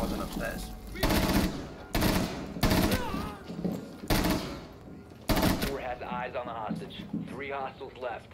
wasn't upstairs. Four has eyes on the hostage. Three hostiles left.